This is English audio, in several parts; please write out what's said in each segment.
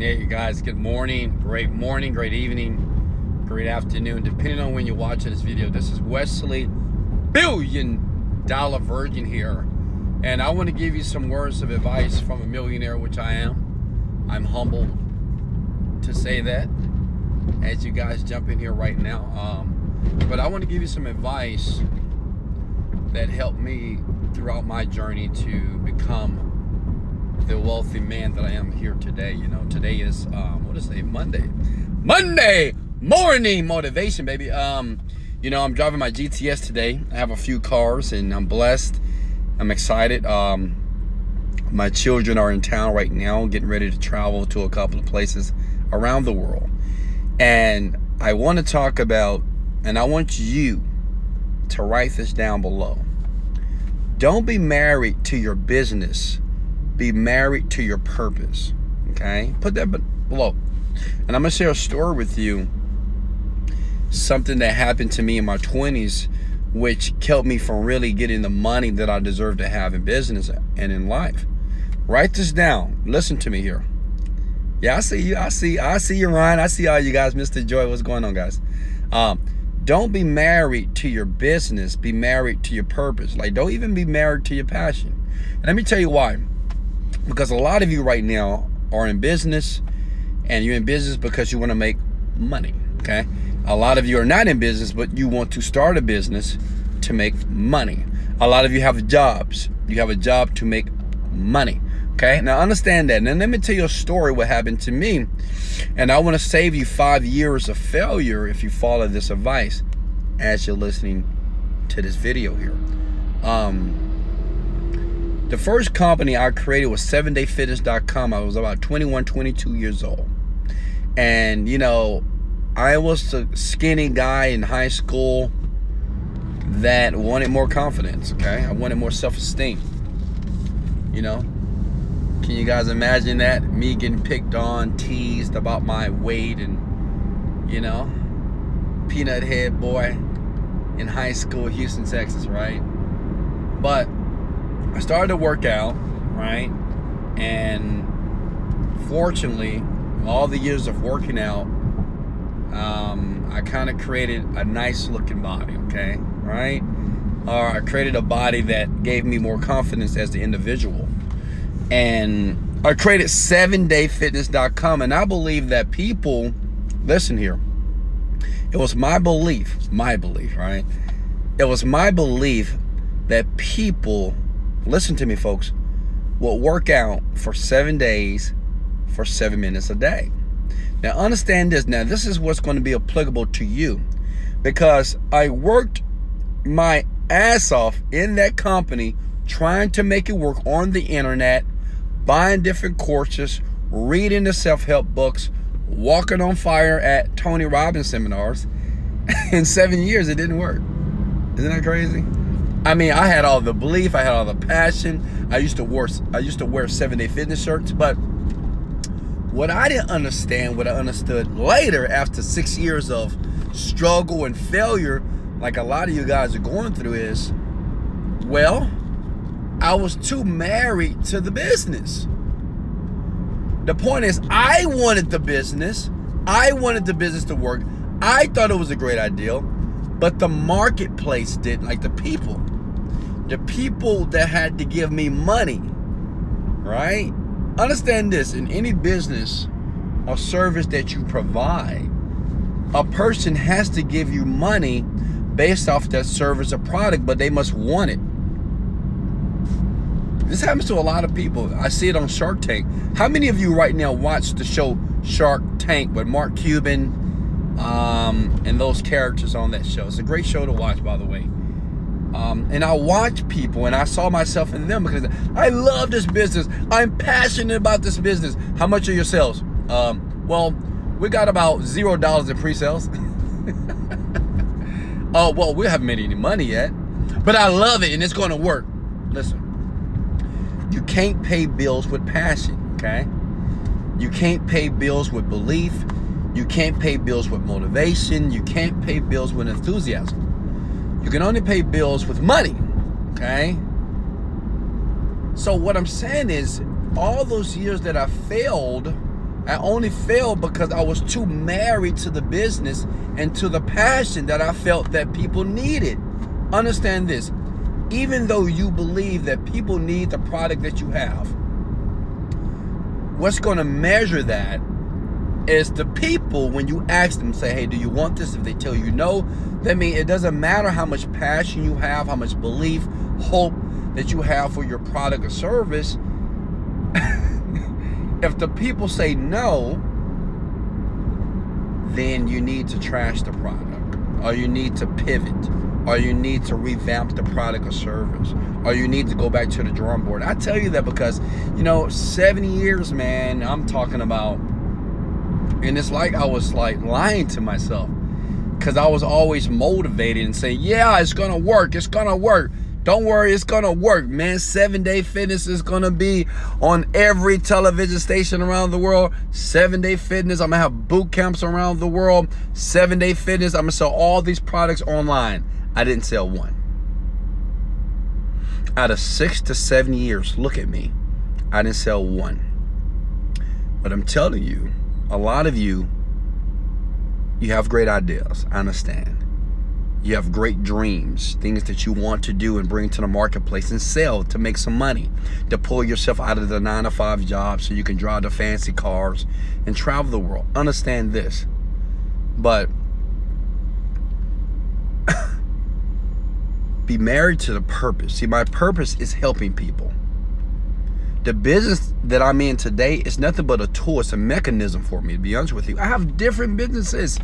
Hey, you guys, good morning, great morning, great evening, great afternoon, depending on when you're watching this video. This is Wesley, billion dollar virgin here. And I want to give you some words of advice from a millionaire, which I am. I'm humbled to say that as you guys jump in here right now. Um, but I want to give you some advice that helped me throughout my journey to become the wealthy man that I am here today. You know, today is um, what is it? Monday. Monday morning motivation, baby. Um, you know, I'm driving my GTS today. I have a few cars, and I'm blessed. I'm excited. Um, my children are in town right now, getting ready to travel to a couple of places around the world, and I want to talk about, and I want you to write this down below. Don't be married to your business be married to your purpose. Okay? Put that below. And I'm going to share a story with you. Something that happened to me in my 20s, which kept me from really getting the money that I deserve to have in business and in life. Write this down. Listen to me here. Yeah, I see you. I see. I see you, Ryan. I see all you guys. Mr. Joy, what's going on, guys? Um, don't be married to your business. Be married to your purpose. Like, don't even be married to your passion. And let me tell you why because a lot of you right now are in business and you're in business because you want to make money okay? A lot of you are not in business but you want to start a business to make money. A lot of you have jobs. You have a job to make money okay? Now understand that. And let me tell you a story what happened to me and i want to save you five years of failure if you follow this advice as you're listening to this video here. Um the first company I created was 7dayfitness.com. I was about 21, 22 years old. And, you know, I was a skinny guy in high school that wanted more confidence, okay? I wanted more self esteem. You know? Can you guys imagine that? Me getting picked on, teased about my weight, and, you know, peanut head boy in high school, Houston, Texas, right? But I started to work out, right? And fortunately, all the years of working out, um, I kind of created a nice looking body, okay? Right? Or I created a body that gave me more confidence as the individual. And I created 7dayfitness.com. And I believe that people, listen here, it was my belief, my belief, right? It was my belief that people listen to me, folks, will work out for seven days for seven minutes a day. Now, understand this. Now, this is what's going to be applicable to you because I worked my ass off in that company trying to make it work on the internet, buying different courses, reading the self help books, walking on fire at Tony Robbins seminars. in seven years, it didn't work. Isn't that crazy? I mean, I had all the belief, I had all the passion. I used to wear I used to wear seven day fitness shirts, but what I didn't understand, what I understood later after six years of struggle and failure, like a lot of you guys are going through, is well, I was too married to the business. The point is, I wanted the business. I wanted the business to work. I thought it was a great idea, but the marketplace didn't, like the people the people that had to give me money, right? Understand this in any business or service that you provide, a person has to give you money based off that service or product, but they must want it. This happens to a lot of people. I see it on Shark Tank. How many of you right now watch the show Shark Tank with Mark Cuban um, and those characters on that show? It's a great show to watch, by the way. Um, and I watch people and I saw myself in them because I love this business. I'm passionate about this business. How much are your sales? Um, well, we got about zero dollars in pre-sales. oh, well, we haven't made any money yet, but I love it and it's going to work. Listen, you can't pay bills with passion, okay? You can't pay bills with belief. You can't pay bills with motivation. You can't pay bills with enthusiasm. You can only pay bills with money. Okay? So what I'm saying is all those years that I failed I only failed because I was too married to the business and to the passion that I felt that people needed. Understand this. Even though you believe that people need the product that you have, what's going to measure that is the people when you ask them say hey do you want this? If they tell you no that means it doesn't matter how much passion you have how much belief hope that you have for your product or service. If the people say no then you need to trash the product or you need to pivot or you need to revamp the product or service or you need to go back to the drawing board. I tell you that because you know 70 years man i'm talking about and it's like I was like lying to myself because I was always motivated and saying, yeah, it's going to work. It's going to work. Don't worry, it's to work, man. Seven Day Fitness is to be on every television station around the world. Seven Day Fitness, I'm to have boot camps around the world. Seven Day Fitness, I'm to sell all these products online. I didn't sell one. Out of six to seven years, look at me. I didn't sell one. But I'm telling you, a lot of you, you have great ideas. I understand. You have great dreams, things that you want to do and bring to the marketplace and sell to make some money, to pull yourself out of the nine to five job so you can drive the fancy cars and travel the world. Understand this. But be married to the purpose. See, my purpose is helping people the business that I'm in today is nothing but a tool. It's a mechanism for me, to be honest with you. I have different businesses,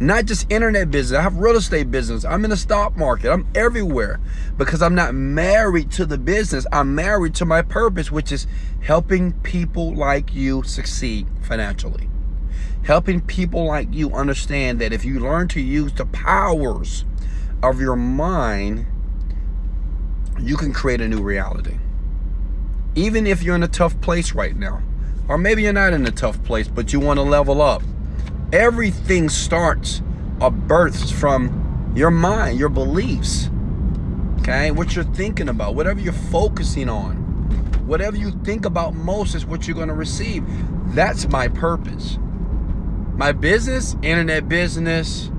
not just internet business. I have real estate business. I'm in the stock market. I'm everywhere because I'm not married to the business. I'm married to my purpose, which is helping people like you succeed financially. Helping people like you understand that if you learn to use the powers of your mind, you can create a new reality even if you're in a tough place right now, or maybe you're not in a tough place, but you want to level up, everything starts or births from your mind, your beliefs. Okay, what you're thinking about, whatever you're focusing on, whatever you think about most is what you're going to receive. That's my purpose. My business, internet business,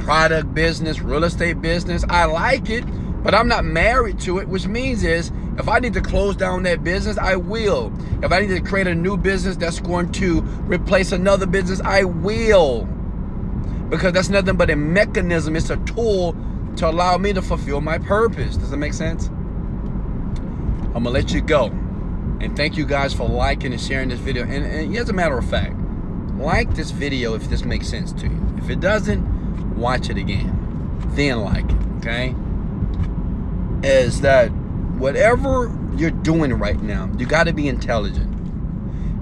product business, real estate business, I like it, but I'm not married to it, which means is if I need to close down that business, I will. If I need to create a new business that's going to replace another business, I will. Because that's nothing but a mechanism, it's a tool to allow me to fulfill my purpose. Does that make sense? I'm gonna let you go. And thank you guys for liking and sharing this video. And, and as a matter of fact, like this video if this makes sense to you. If it doesn't, watch it again. Then like it, okay? Is that whatever you're doing right now, you got to be intelligent.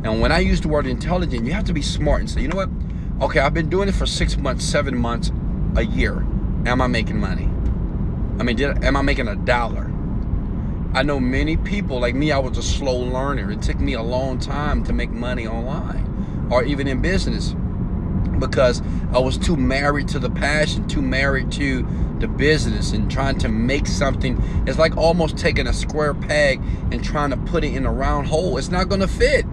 And when I use the word intelligent, you have to be smart and say, you know what? Okay, I've been doing it for six months, seven months, a year. Am I making money? I mean, did, am I making a dollar? I know many people, like me, I was a slow learner. It took me a long time to make money online or even in business because I was too married to the passion, too married to the business and trying to make something. It's like almost taking a square peg and trying to put it in a round hole. It's not going to fit.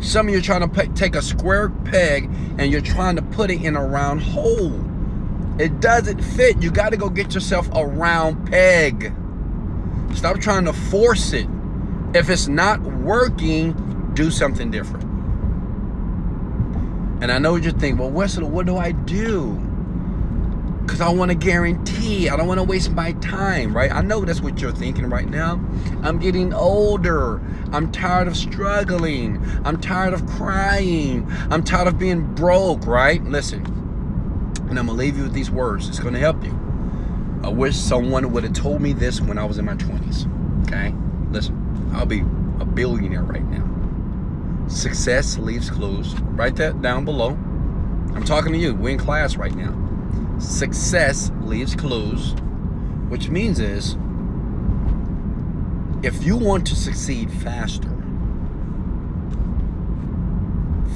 Some of you are trying to take a square peg and you're trying to put it in a round hole. It doesn't fit. You got to go get yourself a round peg. Stop trying to force it. If it's not working, do something different. And I know what you think, well, Wesley, what do I do? Because I want to guarantee, I don't want to waste my time, right? I know that's what you're thinking right now. I'm getting older. I'm tired of struggling. I'm tired of crying. I'm tired of being broke, right? Listen, and I'm going to leave you with these words. It's going to help you. I wish someone would have told me this when I was in my 20s, okay? Listen, I'll be a billionaire right now. Success leaves clues. Write that down below. I'm talking to you. We're in class right now. Success leaves clues, which means is if you want to succeed faster,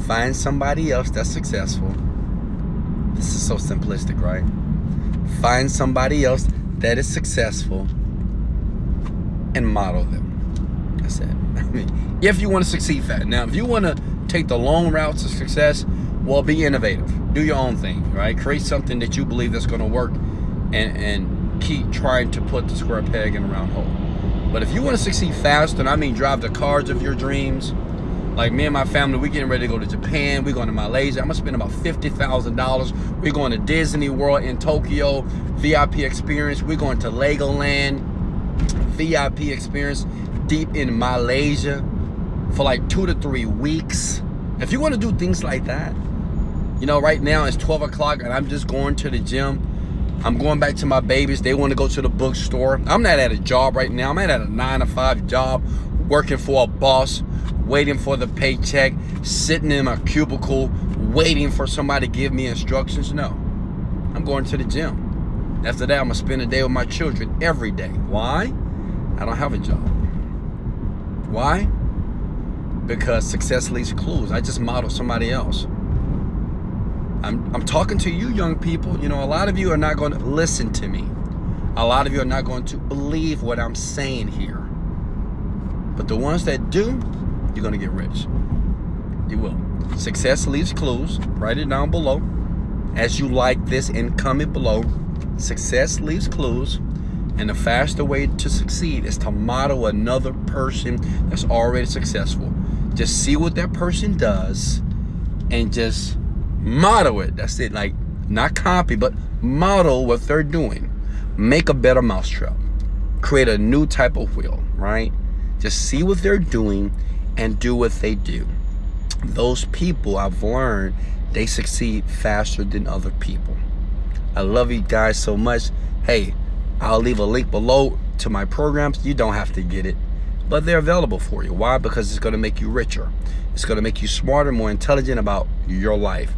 find somebody else that's successful. This is so simplistic, right? Find somebody else that is successful and model them. If you want to succeed fast. Now, if you want to take the long routes to success, well, be innovative. Do your own thing, right? Create something that you believe that's going to work and, and keep trying to put the square peg in a round hole. But if you want to succeed fast, and I mean drive the cars of your dreams, like me and my family, we getting ready to go to Japan. We're going to Malaysia. I'm gonna spend about fifty thousand dollars. We're going to Disney World in Tokyo, VIP experience. We're going to Legoland, VIP experience, deep in Malaysia, for like two to three weeks. If you want to do things like that, you know, right now it's 12 o'clock and I'm just going to the gym. I'm going back to my babies. They want to go to the bookstore. I'm not at a job right now. I'm not at a nine to five job working for a boss waiting for the paycheck, sitting in my cubicle, waiting for somebody to give me instructions. No, I'm going to the gym. After that, I'm gonna spend a day with my children every day. Why? I don't have a job. Why? Because success leaves clues. I just model somebody else. I'm, I'm talking to you young people. You know, a lot of you are not going to listen to me. A lot of you are not going to believe what I'm saying here. But the ones that do, you're going to get rich. You will. Success leaves clues. Write it down below. As you like this and comment below. Success leaves clues. And the faster way to succeed is to model another person that's already successful. Just see what that person does and just model it. That's it. Like, not copy, but model what they're doing. Make a better mousetrap. Create a new type of wheel, right? Just see what they're doing and do what they do. Those people I've learned they succeed faster than other people. I love you guys so much. Hey, I'll leave a link below to my programs. You don't have to get it, but they're available for you. Why? Because it's going to make you richer. It's going to make you smarter, more intelligent about your life.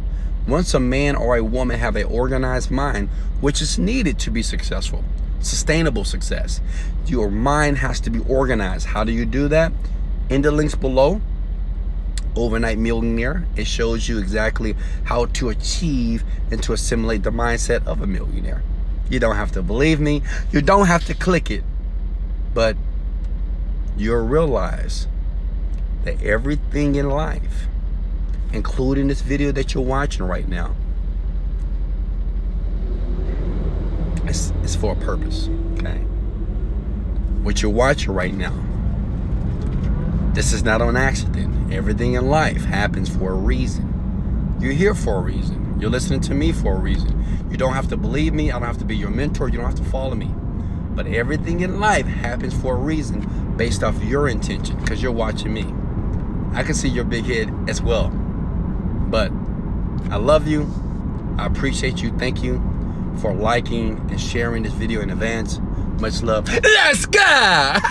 Once a man or a woman have an organized mind, which is needed to be successful, sustainable success, your mind has to be organized. How do you do that? in the links below overnight millionaire it shows you exactly how to achieve and to assimilate the mindset of a millionaire you don't have to believe me you don't have to click it but you'll realize that everything in life including this video that you're watching right now it's, for a purpose okay what you're watching right now this is not an accident. Everything in life happens for a reason. You're here for a reason. You're listening to me for a reason. You don't have to believe me. I don't have to be your mentor. You don't have to follow me. But everything in life happens for a reason based off your intention because you're watching me. I can see your big head as well. But I love you. I appreciate you. Thank you for liking and sharing this video in advance. Much love. Let's go!